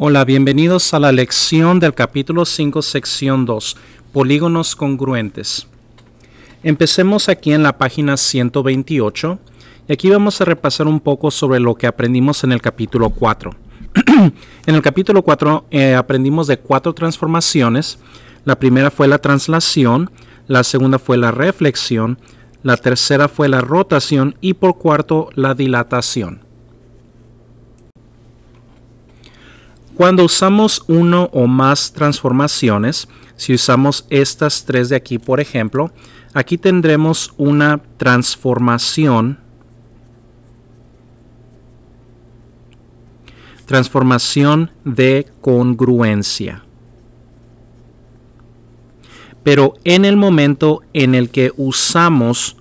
Hola, bienvenidos a la lección del capítulo 5, sección 2, polígonos congruentes. Empecemos aquí en la página 128 y aquí vamos a repasar un poco sobre lo que aprendimos en el capítulo 4. en el capítulo 4 eh, aprendimos de cuatro transformaciones. La primera fue la translación, la segunda fue la reflexión, la tercera fue la rotación y por cuarto la dilatación. Cuando usamos uno o más transformaciones, si usamos estas tres de aquí, por ejemplo, aquí tendremos una transformación. Transformación de congruencia. Pero en el momento en el que usamos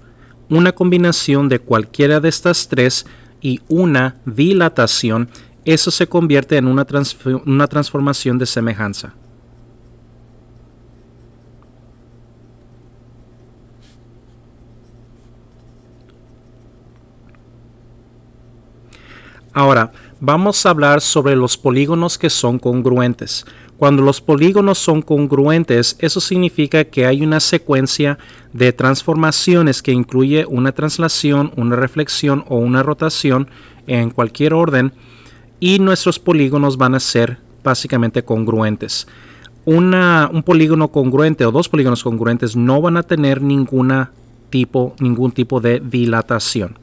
una combinación de cualquiera de estas tres y una dilatación, eso se convierte en una, una transformación de semejanza. Ahora, vamos a hablar sobre los polígonos que son congruentes. Cuando los polígonos son congruentes, eso significa que hay una secuencia de transformaciones que incluye una translación, una reflexión o una rotación en cualquier orden y nuestros polígonos van a ser básicamente congruentes. un polígono congruente o dos polígonos congruentes no van a tener ninguna tipo, ningún tipo de dilatación.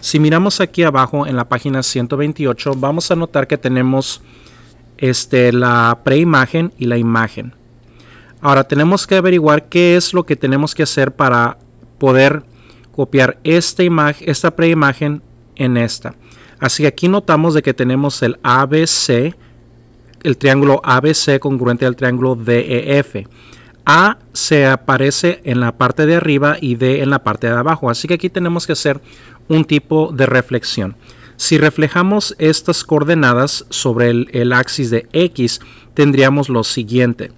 Si miramos aquí abajo en la página 128, vamos a notar que tenemos este, la preimagen y la imagen. Ahora tenemos que averiguar qué es lo que tenemos que hacer para poder copiar esta, imagen, esta preimagen en esta. Así que aquí notamos de que tenemos el ABC, el triángulo ABC congruente al triángulo DEF. A se aparece en la parte de arriba y D en la parte de abajo. Así que aquí tenemos que hacer un tipo de reflexión. Si reflejamos estas coordenadas sobre el, el axis de X, tendríamos lo siguiente.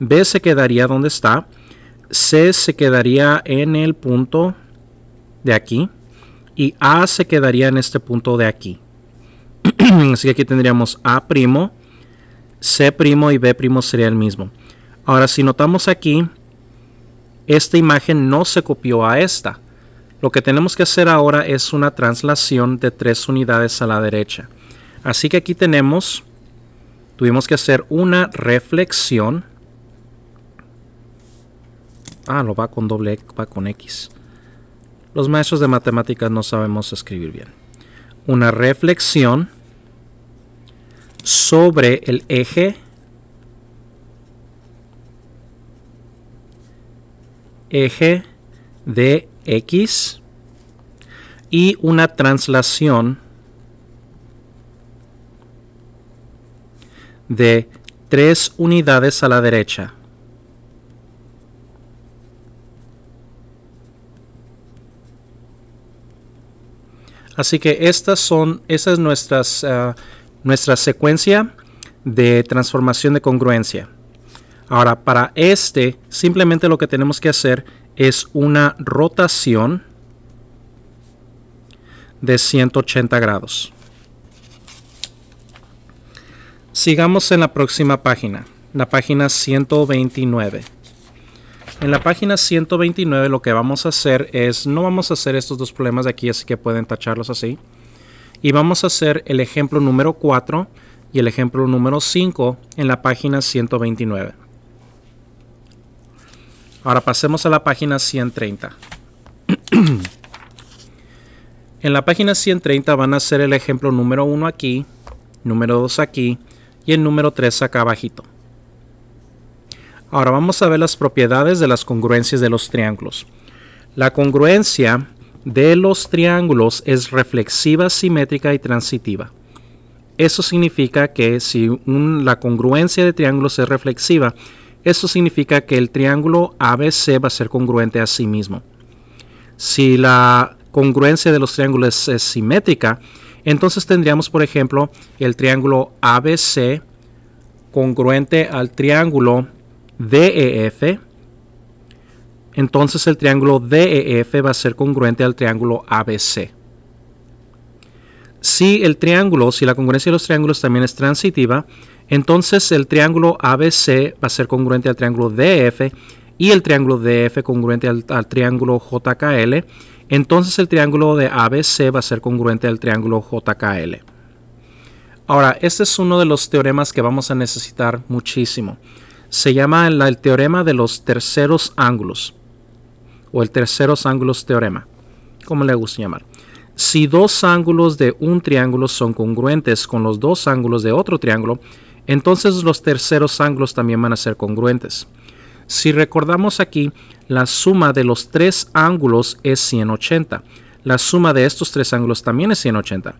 B se quedaría donde está. C se quedaría en el punto de aquí y A se quedaría en este punto de aquí. Así que aquí tendríamos A', C' y B' sería el mismo. Ahora, si notamos aquí, esta imagen no se copió a esta. Lo que tenemos que hacer ahora es una translación de tres unidades a la derecha. Así que aquí tenemos, tuvimos que hacer una reflexión. Ah, lo va con doble, va con X. Los maestros de matemáticas no sabemos escribir bien. Una reflexión sobre el eje eje de X y una translación de tres unidades a la derecha. Así que estas son, esa es nuestras, ah, nuestra secuencia de transformación de congruencia. Ahora, para este, simplemente lo que tenemos que hacer es una rotación de 180 grados. Sigamos en la próxima página, la página 129. En la página 129 lo que vamos a hacer es, no vamos a hacer estos dos problemas de aquí, así que pueden tacharlos así. Y vamos a hacer el ejemplo número 4 y el ejemplo número 5 en la página 129. Ahora pasemos a la página 130. en la página 130 van a ser el ejemplo número 1 aquí, número 2 aquí y el número 3 acá abajito. Ahora vamos a ver las propiedades de las congruencias de los triángulos. La congruencia de los triángulos es reflexiva, simétrica y transitiva. Eso significa que si la congruencia de triángulos es reflexiva, eso significa que el triángulo ABC va a ser congruente a sí mismo. Si la congruencia de los triángulos es simétrica, entonces tendríamos, por ejemplo, el triángulo ABC congruente al triángulo DEF, entonces el triángulo DEF va a ser congruente al triángulo ABC. Si el triángulo, si la congruencia de los triángulos también es transitiva, entonces el triángulo ABC va a ser congruente al triángulo DF y el triángulo DF congruente al, triángulo JKL. Entonces el triángulo de ABC va a ser congruente al triángulo JKL. Ahora, este es uno de los teoremas que vamos a necesitar muchísimo. Se llama el teorema de los terceros ángulos o el terceros ángulos teorema, como le gusta llamar. Si dos ángulos de un triángulo son congruentes con los dos ángulos de otro triángulo, entonces los terceros ángulos también van a ser congruentes. Si recordamos aquí, la suma de los tres ángulos es 180. La suma de estos tres ángulos también es 180.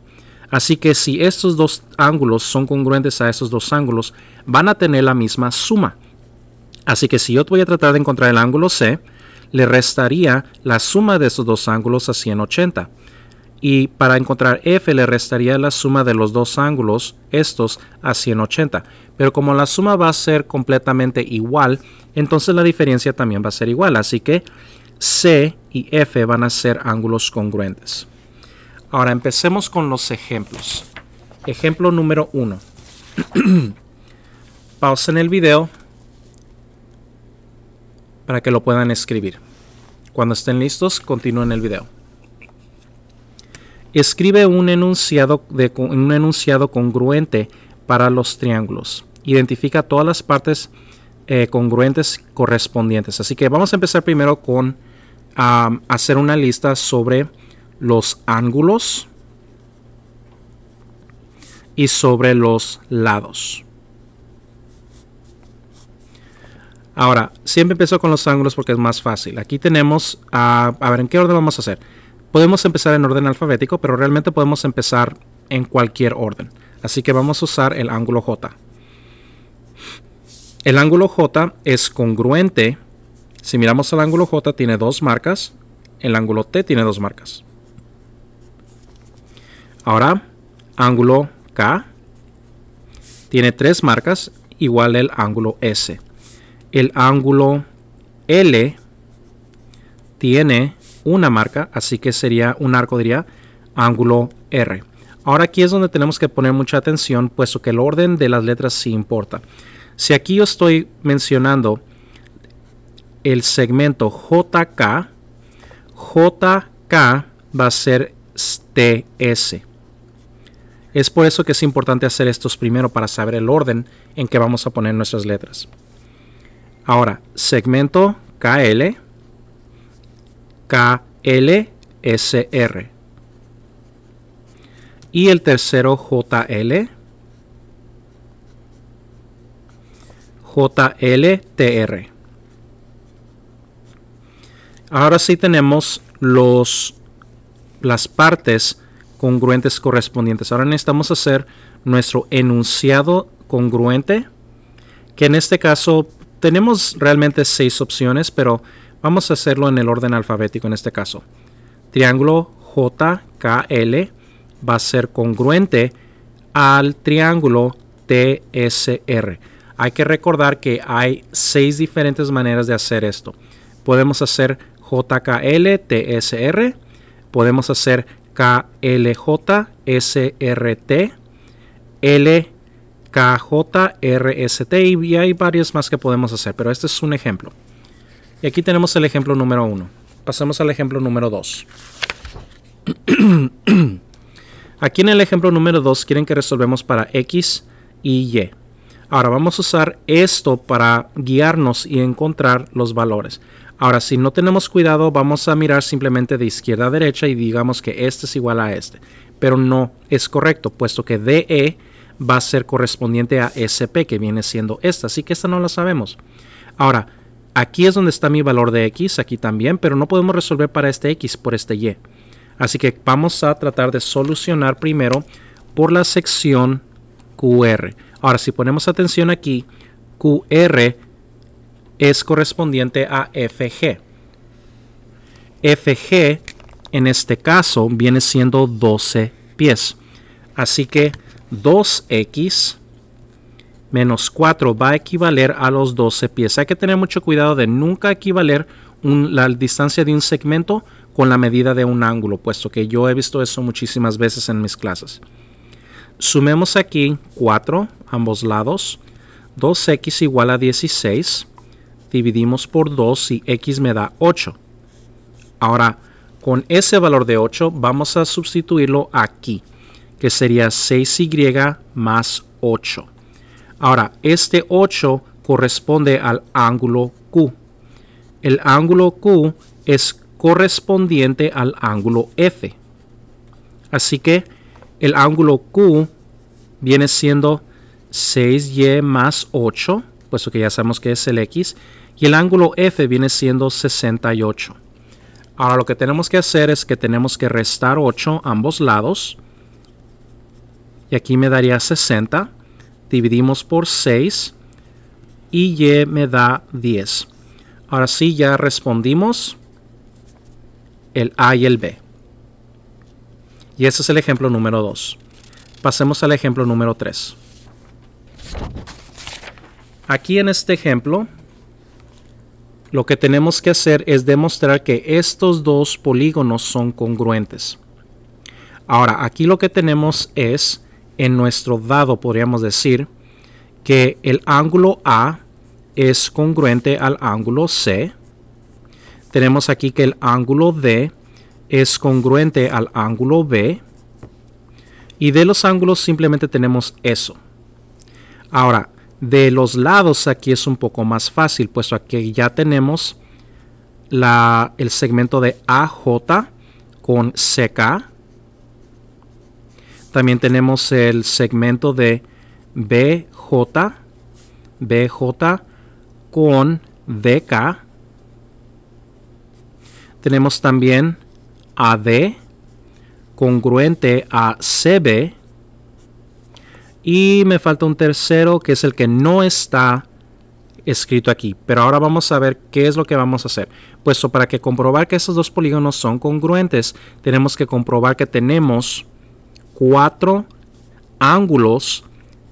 Así que si estos dos ángulos son congruentes a esos dos ángulos, van a tener la misma suma. Así que si yo voy a tratar de encontrar el ángulo C, le restaría la suma de esos dos ángulos a 180 y para encontrar f le restaría la suma de los dos ángulos, estos, a 180. Pero como la suma va a ser completamente igual, entonces la diferencia también va a ser igual. Así que c y f van a ser ángulos congruentes. Ahora empecemos con los ejemplos. Ejemplo número 1. Pausen el video para que lo puedan escribir. Cuando estén listos, continúen el video. Escribe un enunciado, de, un enunciado congruente para los triángulos. Identifica todas las partes eh, congruentes correspondientes. Así que vamos a empezar primero con hacer una lista sobre los ángulos y sobre los lados. Ahora, siempre empiezo con los ángulos porque es más fácil. Aquí tenemos, a ver, ¿en qué orden vamos a hacer? Podemos empezar en orden alfabético, pero realmente podemos empezar en cualquier orden. Así que vamos a usar el ángulo J. El ángulo J es congruente. Si miramos el ángulo J tiene dos marcas. El ángulo T tiene dos marcas. Ahora, ángulo K tiene tres marcas, igual el ángulo S. El ángulo L tiene una marca, así que sería un arco, diría, ángulo R. Ahora aquí es donde tenemos que poner mucha atención, puesto que el orden de las letras sí importa. Si aquí yo estoy mencionando el segmento JK, JK va a ser TS. Es por eso que es importante hacer estos primero para saber el orden en que vamos a poner nuestras letras. Ahora, segmento KL KLSR. Y el tercero JL. JLTR. Ahora sí tenemos los, las partes congruentes correspondientes. Ahora necesitamos hacer nuestro enunciado congruente, que en este caso tenemos realmente seis opciones, pero Vamos a hacerlo en el orden alfabético en este caso. Triángulo JKL va a ser congruente al triángulo TSR. Hay que recordar que hay seis diferentes maneras de hacer esto. Podemos hacer JKL TSR, podemos hacer KLJ SRT, LKJ RST y hay varios más que podemos hacer, pero este es un ejemplo. Y aquí tenemos el ejemplo número uno. Pasemos al ejemplo número 2. aquí en el ejemplo número 2 quieren que resolvemos para X y Y. Ahora vamos a usar esto para guiarnos y encontrar los valores. Ahora, si no tenemos cuidado, vamos a mirar simplemente de izquierda a derecha y digamos que este es igual a este. Pero no es correcto, puesto que DE va a ser correspondiente a SP, que viene siendo esta. Así que esta no la sabemos. Ahora, Aquí es donde está mi valor de x, aquí también, pero no podemos resolver para este x por este y. Así que vamos a tratar de solucionar primero por la sección QR. Ahora, si ponemos atención aquí, QR es correspondiente a FG. FG en este caso viene siendo 12 pies. Así que 2x menos 4 va a equivaler a los 12 pies. Hay que tener mucho cuidado de nunca equivaler la distancia de un segmento con la medida de un ángulo, puesto que yo he visto eso muchísimas veces en mis clases. Sumemos aquí 4 ambos lados. 2x igual a 16. Dividimos por 2 y x me da 8. Ahora, con ese valor de 8 vamos a sustituirlo aquí, que sería 6y más 8. Ahora, este 8 corresponde al ángulo Q. El ángulo Q es correspondiente al ángulo F. Así que el ángulo Q viene siendo 6y más 8, puesto que ya sabemos que es el x, y el ángulo F viene siendo 68. Ahora lo que tenemos que hacer es que tenemos que restar 8 ambos lados. Y aquí me daría 60. Dividimos por 6 y y me da 10. Ahora sí ya respondimos el A y el B. Y ese es el ejemplo número 2. Pasemos al ejemplo número 3. Aquí en este ejemplo, lo que tenemos que hacer es demostrar que estos dos polígonos son congruentes. Ahora, aquí lo que tenemos es, en nuestro dado podríamos decir, que el ángulo A es congruente al ángulo C. Tenemos aquí que el ángulo D es congruente al ángulo B. Y de los ángulos simplemente tenemos eso. Ahora, de los lados aquí es un poco más fácil, puesto aquí ya tenemos la, el segmento de AJ con CK. También tenemos el segmento de BJ, BJ con DK. Tenemos también AD congruente a CB. Y me falta un tercero que es el que no está escrito aquí. Pero ahora vamos a ver qué es lo que vamos a hacer. Puesto para que comprobar que esos dos polígonos son congruentes, tenemos que comprobar que tenemos cuatro ángulos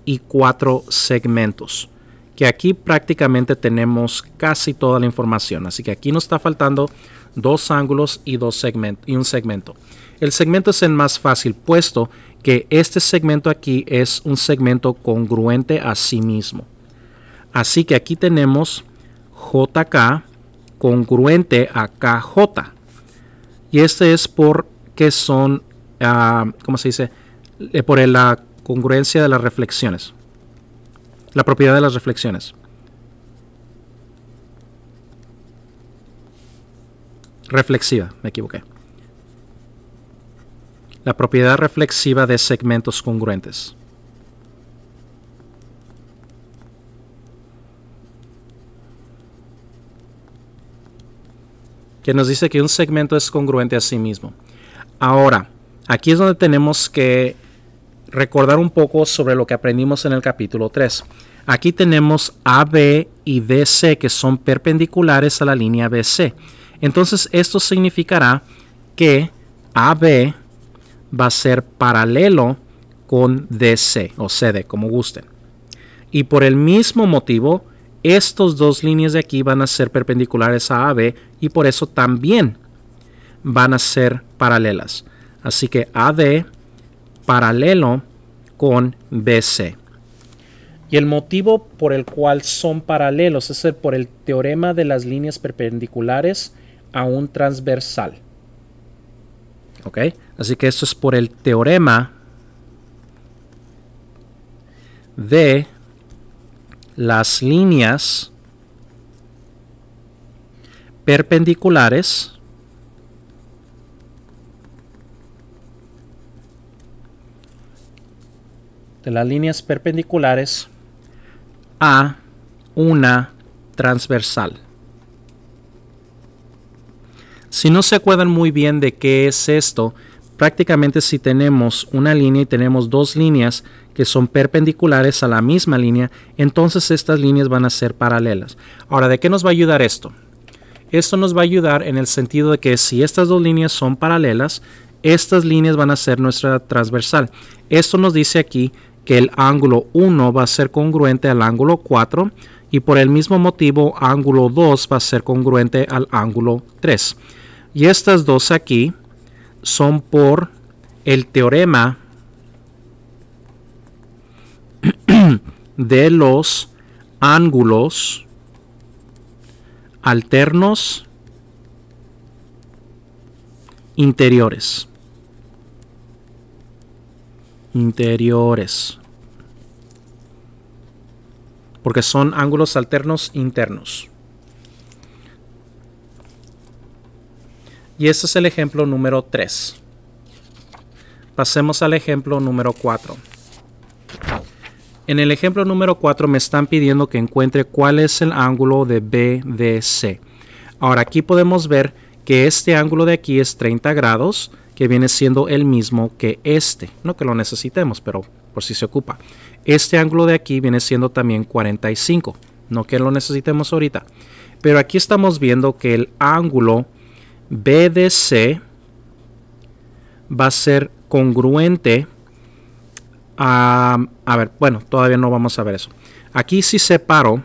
y cuatro segmentos que aquí prácticamente tenemos casi toda la información. Así que aquí nos está faltando dos ángulos y, dos segmentos, y un segmento. El segmento es el más fácil, puesto que este segmento aquí es un segmento congruente a sí mismo. Así que aquí tenemos JK congruente a KJ. Y este es porque son, uh, ¿cómo se dice? Eh, por la congruencia de las reflexiones. La propiedad de las reflexiones. Reflexiva, me equivoqué. La propiedad reflexiva de segmentos congruentes. que nos dice que un segmento es congruente a sí mismo. Ahora, aquí es donde tenemos que recordar un poco sobre lo que aprendimos en el capítulo 3. Aquí tenemos AB y DC que son perpendiculares a la línea BC. Entonces esto significará que AB va a ser paralelo con DC o CD, como gusten. Y por el mismo motivo, estos dos líneas de aquí van a ser perpendiculares a AB y por eso también van a ser paralelas. Así que AD paralelo con BC. Y el motivo por el cual son paralelos es por el teorema de las líneas perpendiculares a un transversal. ¿Ok? Así que esto es por el teorema de las líneas perpendiculares de las líneas perpendiculares a una transversal. Si no se acuerdan muy bien de qué es esto, prácticamente si tenemos una línea y tenemos dos líneas que son perpendiculares a la misma línea, entonces estas líneas van a ser paralelas. Ahora, ¿de qué nos va a ayudar esto? Esto nos va a ayudar en el sentido de que si estas dos líneas son paralelas, estas líneas van a ser nuestra transversal. Esto nos dice aquí que el ángulo 1 va a ser congruente al ángulo 4 y por el mismo motivo ángulo 2 va a ser congruente al ángulo 3. Y estas dos aquí son por el teorema de los ángulos alternos interiores. Interiores. Porque son ángulos alternos internos. Y este es el ejemplo número 3. Pasemos al ejemplo número 4. En el ejemplo número 4 me están pidiendo que encuentre cuál es el ángulo de BDC. Ahora aquí podemos ver que este ángulo de aquí es 30 grados, que viene siendo el mismo que este. No que lo necesitemos, pero por si se ocupa. Este ángulo de aquí viene siendo también 45, no que lo necesitemos ahorita. Pero aquí estamos viendo que el ángulo BDC va a ser congruente a ver, bueno, todavía no vamos a ver eso. Aquí sí separo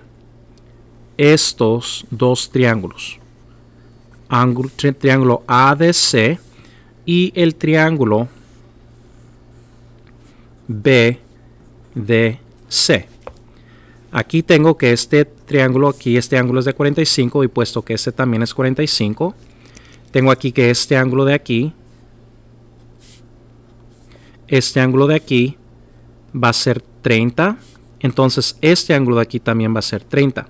estos dos triángulos. Ángulo, triángulo ADC y el triángulo BDC. Aquí tengo que este triángulo aquí, este ángulo es de 45 y puesto que este también es 45, tengo aquí que este ángulo de aquí, este ángulo de aquí va a ser 30. Entonces este ángulo de aquí también va a ser 30.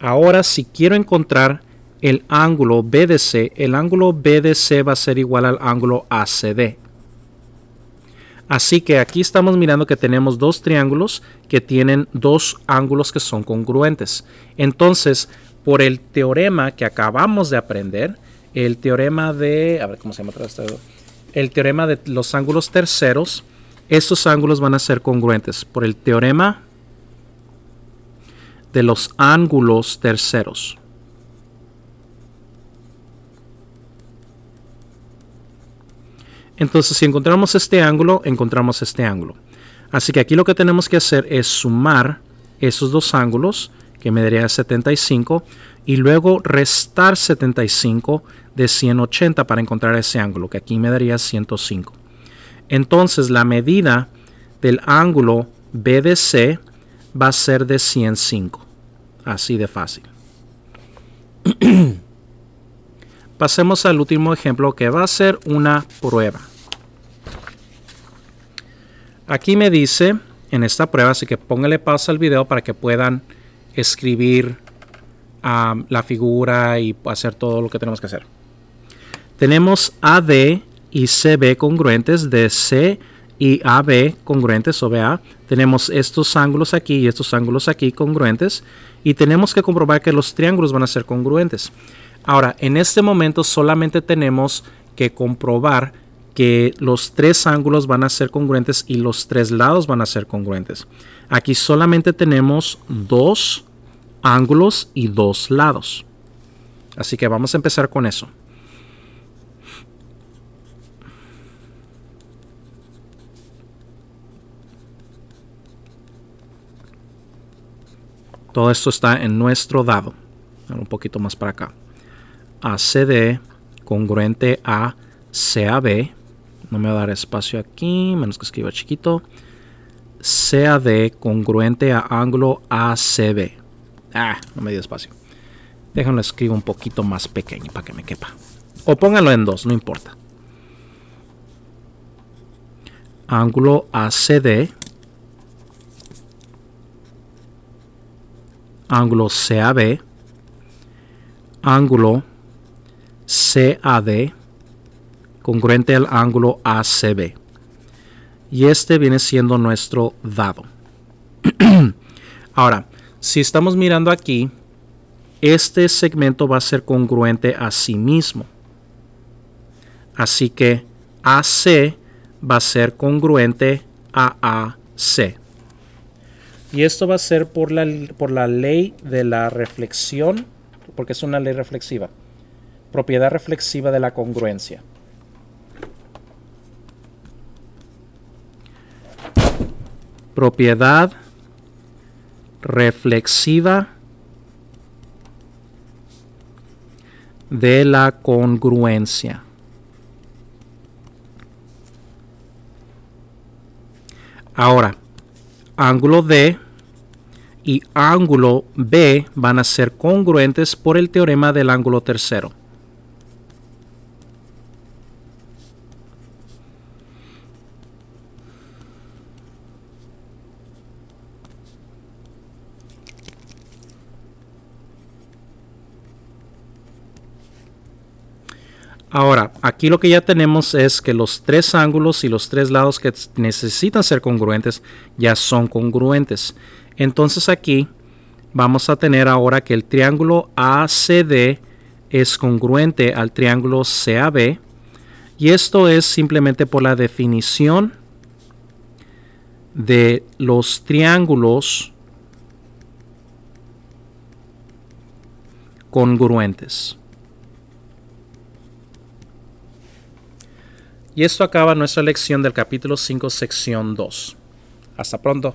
Ahora si quiero encontrar el ángulo BDC, el ángulo BDC va a ser igual al ángulo ACD. Así que aquí estamos mirando que tenemos dos triángulos que tienen dos ángulos que son congruentes. Entonces, por el teorema que acabamos de aprender, el teorema de, a ver cómo se llama el teorema de los ángulos terceros, estos ángulos van a ser congruentes por el teorema de los ángulos terceros. Entonces, si encontramos este ángulo, encontramos este ángulo. Así que aquí lo que tenemos que hacer es sumar esos dos ángulos, que me daría 75, y luego restar 75 de 180 para encontrar ese ángulo, que aquí me daría 105. Entonces la medida del ángulo BDC va a ser de 105. Así de fácil. Pasemos al último ejemplo que va a ser una prueba. Aquí me dice en esta prueba, así que póngale pausa al video para que puedan escribir la figura y hacer todo lo que tenemos que hacer. Tenemos AD y CB congruentes de C y AB congruentes o BA. Tenemos estos ángulos aquí y estos ángulos aquí congruentes y tenemos que comprobar que los triángulos van a ser congruentes. Ahora, en este momento solamente tenemos que comprobar que los tres ángulos van a ser congruentes y los tres lados van a ser congruentes. Aquí solamente tenemos dos ángulos y dos lados. Así que vamos a empezar con eso. Todo esto está en nuestro dado. Un poquito más para acá. ACD congruente a CAB. No me va a dar espacio aquí, menos que escriba chiquito. CAD congruente a ángulo ACB. Ah, no me dio espacio. Déjenlo escribo un poquito más pequeño para que me quepa. O pónganlo en dos, no importa. Ángulo ACD ángulo CAB, ángulo CAD, congruente al ángulo ACB. Y este viene siendo nuestro dado. Ahora, si estamos mirando aquí, este segmento va a ser congruente a sí mismo. Así que AC va a ser congruente a AC. Y esto va a ser por la, por la ley de la reflexión, porque es una ley reflexiva. Propiedad reflexiva de la congruencia. Propiedad reflexiva de la congruencia. Ahora, ángulo D y ángulo B van a ser congruentes por el teorema del ángulo tercero. Ahora, aquí lo que ya tenemos es que los tres ángulos y los tres lados que necesitan ser congruentes ya son congruentes. Entonces aquí vamos a tener ahora que el triángulo ACD es congruente al triángulo CAB. Y esto es simplemente por la definición de los triángulos congruentes. Y esto acaba nuestra lección del capítulo 5, sección 2. Hasta pronto.